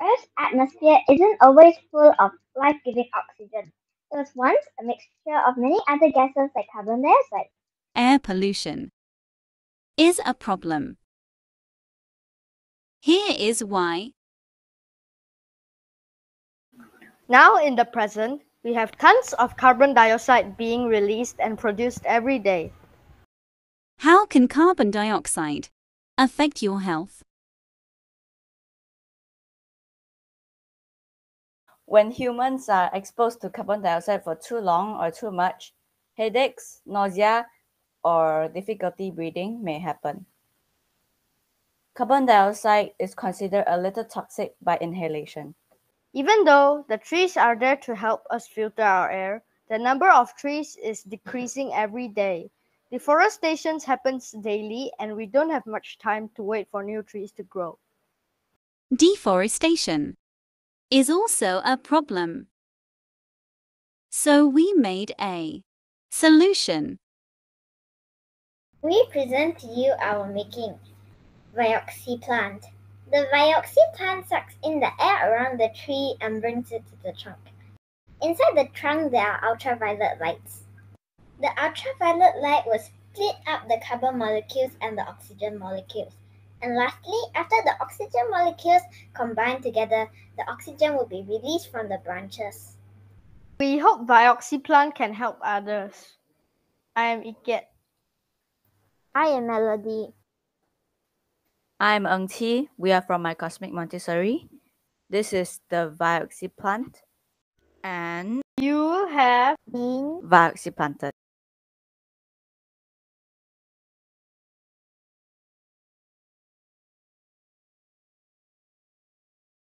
Earth's atmosphere isn't always full of life giving oxygen. It was once a mixture of many other gases like carbon dioxide. Air pollution is a problem. Here is why. Now, in the present, we have tons of carbon dioxide being released and produced every day. How can carbon dioxide affect your health? When humans are exposed to carbon dioxide for too long or too much, headaches, nausea, or difficulty breathing may happen. Carbon dioxide is considered a little toxic by inhalation. Even though the trees are there to help us filter our air, the number of trees is decreasing every day. Deforestation happens daily, and we don't have much time to wait for new trees to grow. Deforestation is also a problem. So we made a solution. We present to you our making Vioxy plant. The Vioxy plant sucks in the air around the tree and brings it to the trunk. Inside the trunk, there are ultraviolet lights. The ultraviolet light will split up the carbon molecules and the oxygen molecules. And lastly, after the oxygen molecules combine together, the oxygen will be released from the branches. We hope Vioxy plant can help others. I am Yi Keat. I am Melody. I'm Eng Thi. We are from My Cosmic Montessori. This is the Vioxy plant. And You have Been Vioxy planted.